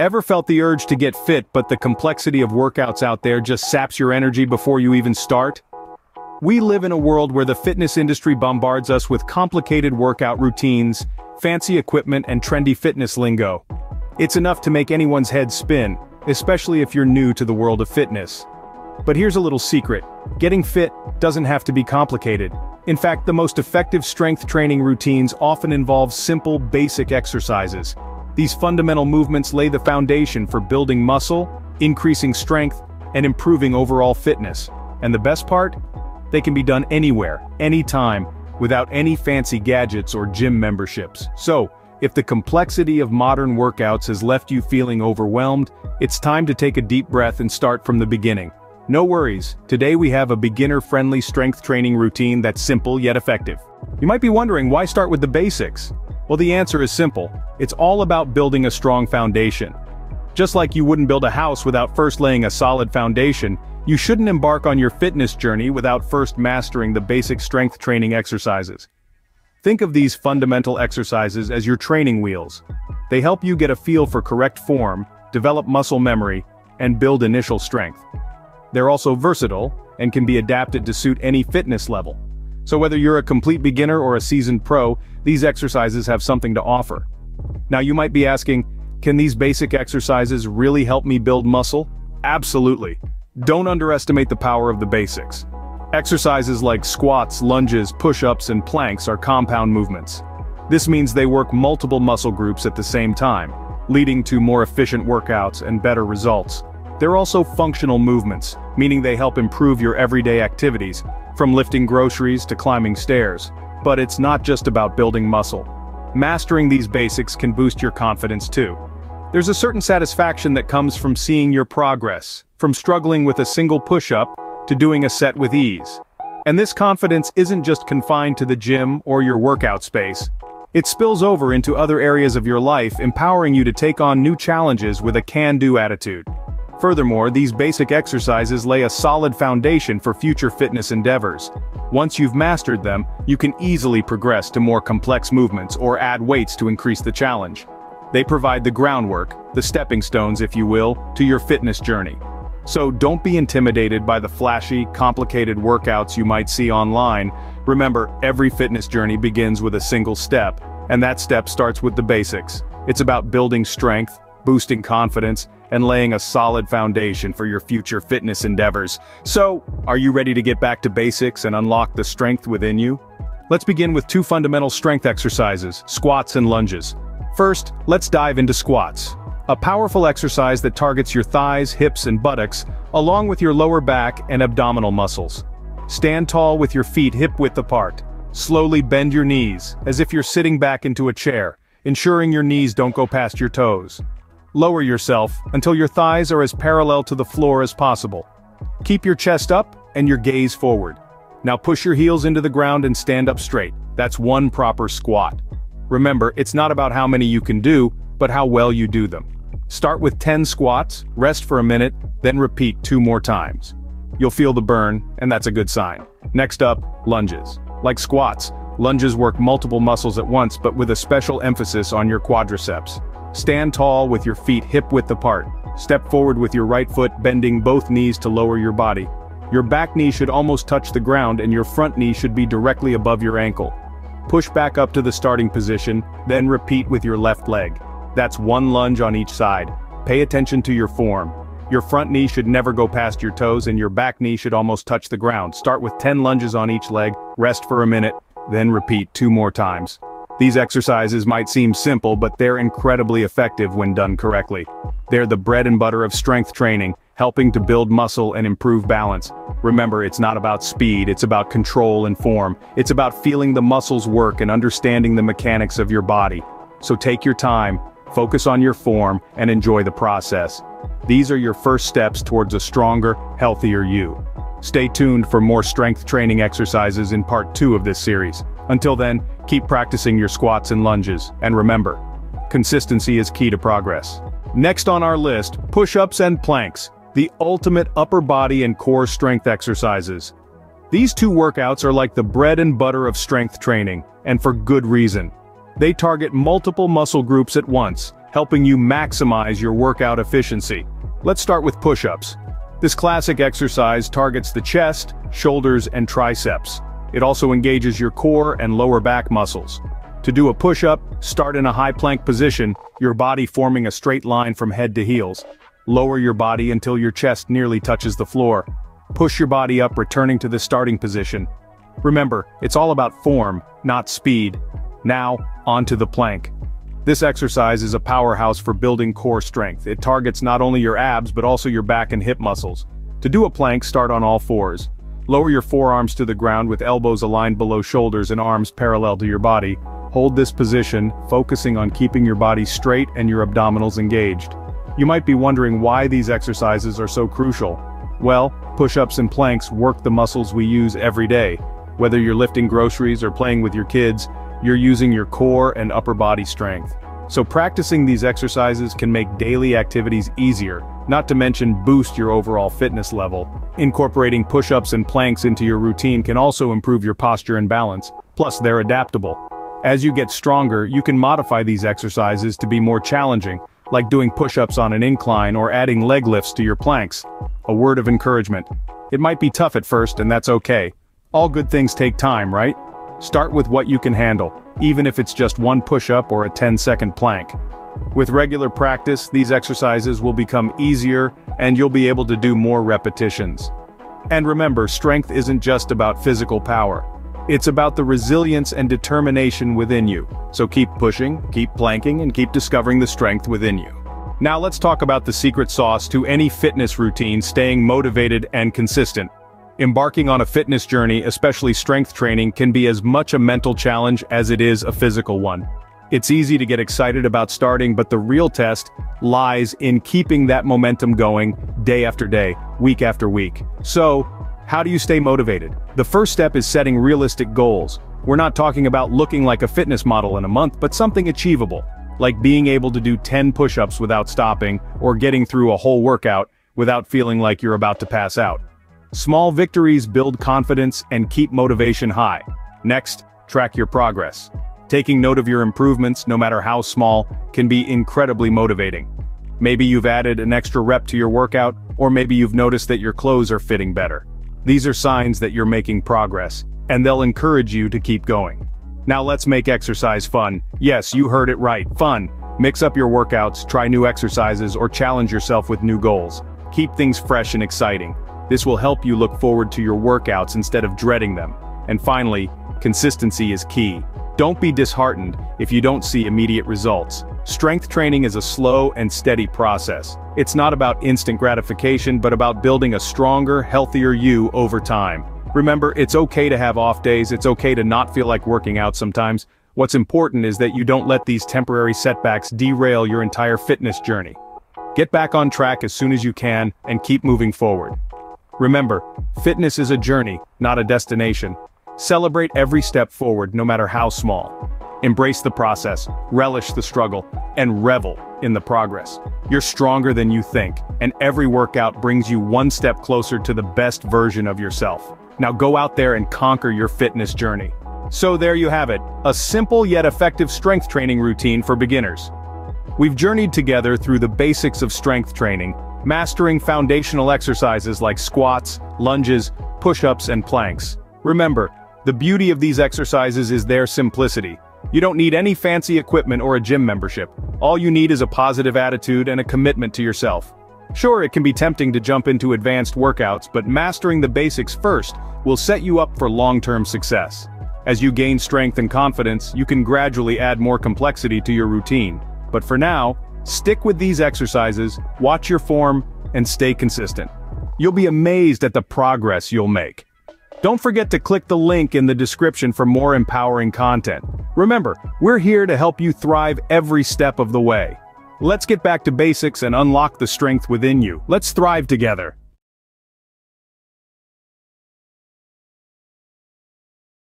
Ever felt the urge to get fit but the complexity of workouts out there just saps your energy before you even start? We live in a world where the fitness industry bombards us with complicated workout routines, fancy equipment and trendy fitness lingo. It's enough to make anyone's head spin, especially if you're new to the world of fitness. But here's a little secret. Getting fit doesn't have to be complicated. In fact, the most effective strength training routines often involve simple, basic exercises. These fundamental movements lay the foundation for building muscle, increasing strength, and improving overall fitness. And the best part? They can be done anywhere, anytime, without any fancy gadgets or gym memberships. So, if the complexity of modern workouts has left you feeling overwhelmed, it's time to take a deep breath and start from the beginning. No worries, today we have a beginner-friendly strength training routine that's simple yet effective. You might be wondering why start with the basics? Well the answer is simple, it's all about building a strong foundation. Just like you wouldn't build a house without first laying a solid foundation, you shouldn't embark on your fitness journey without first mastering the basic strength training exercises. Think of these fundamental exercises as your training wheels. They help you get a feel for correct form, develop muscle memory, and build initial strength. They're also versatile, and can be adapted to suit any fitness level. So whether you're a complete beginner or a seasoned pro, these exercises have something to offer. Now you might be asking, can these basic exercises really help me build muscle? Absolutely. Don't underestimate the power of the basics. Exercises like squats, lunges, push-ups, and planks are compound movements. This means they work multiple muscle groups at the same time, leading to more efficient workouts and better results. They're also functional movements, meaning they help improve your everyday activities, from lifting groceries to climbing stairs. But it's not just about building muscle. Mastering these basics can boost your confidence too. There's a certain satisfaction that comes from seeing your progress, from struggling with a single push-up to doing a set with ease. And this confidence isn't just confined to the gym or your workout space. It spills over into other areas of your life empowering you to take on new challenges with a can-do attitude. Furthermore, these basic exercises lay a solid foundation for future fitness endeavors. Once you've mastered them, you can easily progress to more complex movements or add weights to increase the challenge. They provide the groundwork, the stepping stones if you will, to your fitness journey. So don't be intimidated by the flashy, complicated workouts you might see online. Remember, every fitness journey begins with a single step, and that step starts with the basics. It's about building strength, boosting confidence, and laying a solid foundation for your future fitness endeavors. So, are you ready to get back to basics and unlock the strength within you? Let's begin with two fundamental strength exercises, squats and lunges. First, let's dive into squats. A powerful exercise that targets your thighs, hips, and buttocks, along with your lower back and abdominal muscles. Stand tall with your feet hip-width apart. Slowly bend your knees, as if you're sitting back into a chair, ensuring your knees don't go past your toes. Lower yourself until your thighs are as parallel to the floor as possible. Keep your chest up and your gaze forward. Now push your heels into the ground and stand up straight. That's one proper squat. Remember, it's not about how many you can do, but how well you do them. Start with 10 squats, rest for a minute, then repeat two more times. You'll feel the burn, and that's a good sign. Next up, lunges. Like squats, lunges work multiple muscles at once but with a special emphasis on your quadriceps. Stand tall with your feet hip-width apart. Step forward with your right foot bending both knees to lower your body. Your back knee should almost touch the ground and your front knee should be directly above your ankle. Push back up to the starting position, then repeat with your left leg. That's one lunge on each side. Pay attention to your form. Your front knee should never go past your toes and your back knee should almost touch the ground. Start with 10 lunges on each leg, rest for a minute, then repeat two more times. These exercises might seem simple but they're incredibly effective when done correctly. They're the bread and butter of strength training, helping to build muscle and improve balance. Remember, it's not about speed, it's about control and form. It's about feeling the muscles work and understanding the mechanics of your body. So take your time, focus on your form, and enjoy the process. These are your first steps towards a stronger, healthier you. Stay tuned for more strength training exercises in part 2 of this series. Until then, keep practicing your squats and lunges, and remember, consistency is key to progress. Next on our list, push-ups and planks, the ultimate upper body and core strength exercises. These two workouts are like the bread and butter of strength training, and for good reason. They target multiple muscle groups at once, helping you maximize your workout efficiency. Let's start with push-ups. This classic exercise targets the chest, shoulders, and triceps. It also engages your core and lower back muscles. To do a push-up, start in a high plank position, your body forming a straight line from head to heels. Lower your body until your chest nearly touches the floor. Push your body up returning to the starting position. Remember, it's all about form, not speed. Now, onto the plank. This exercise is a powerhouse for building core strength. It targets not only your abs but also your back and hip muscles. To do a plank, start on all fours. Lower your forearms to the ground with elbows aligned below shoulders and arms parallel to your body. Hold this position, focusing on keeping your body straight and your abdominals engaged. You might be wondering why these exercises are so crucial. Well, push-ups and planks work the muscles we use every day. Whether you're lifting groceries or playing with your kids, you're using your core and upper body strength. So practicing these exercises can make daily activities easier, not to mention boost your overall fitness level. Incorporating push-ups and planks into your routine can also improve your posture and balance, plus they're adaptable. As you get stronger, you can modify these exercises to be more challenging, like doing push-ups on an incline or adding leg lifts to your planks. A word of encouragement. It might be tough at first and that's okay. All good things take time, right? Start with what you can handle, even if it's just one push-up or a 10-second plank. With regular practice, these exercises will become easier and you'll be able to do more repetitions. And remember, strength isn't just about physical power. It's about the resilience and determination within you. So keep pushing, keep planking, and keep discovering the strength within you. Now let's talk about the secret sauce to any fitness routine staying motivated and consistent. Embarking on a fitness journey, especially strength training, can be as much a mental challenge as it is a physical one. It's easy to get excited about starting but the real test lies in keeping that momentum going day after day, week after week. So, how do you stay motivated? The first step is setting realistic goals. We're not talking about looking like a fitness model in a month but something achievable, like being able to do 10 push-ups without stopping or getting through a whole workout without feeling like you're about to pass out. Small victories build confidence and keep motivation high. Next, track your progress. Taking note of your improvements, no matter how small, can be incredibly motivating. Maybe you've added an extra rep to your workout, or maybe you've noticed that your clothes are fitting better. These are signs that you're making progress, and they'll encourage you to keep going. Now let's make exercise fun. Yes, you heard it right, fun. Mix up your workouts, try new exercises, or challenge yourself with new goals. Keep things fresh and exciting. This will help you look forward to your workouts instead of dreading them. And finally, consistency is key. Don't be disheartened if you don't see immediate results. Strength training is a slow and steady process. It's not about instant gratification but about building a stronger, healthier you over time. Remember, it's okay to have off days, it's okay to not feel like working out sometimes. What's important is that you don't let these temporary setbacks derail your entire fitness journey. Get back on track as soon as you can and keep moving forward. Remember, fitness is a journey, not a destination. Celebrate every step forward, no matter how small. Embrace the process, relish the struggle, and revel in the progress. You're stronger than you think, and every workout brings you one step closer to the best version of yourself. Now go out there and conquer your fitness journey. So there you have it, a simple yet effective strength training routine for beginners. We've journeyed together through the basics of strength training, mastering foundational exercises like squats, lunges, push-ups and planks. Remember, the beauty of these exercises is their simplicity. You don't need any fancy equipment or a gym membership. All you need is a positive attitude and a commitment to yourself. Sure, it can be tempting to jump into advanced workouts, but mastering the basics first will set you up for long-term success. As you gain strength and confidence, you can gradually add more complexity to your routine. But for now, Stick with these exercises, watch your form, and stay consistent. You'll be amazed at the progress you'll make. Don't forget to click the link in the description for more empowering content. Remember, we're here to help you thrive every step of the way. Let's get back to basics and unlock the strength within you. Let's thrive together.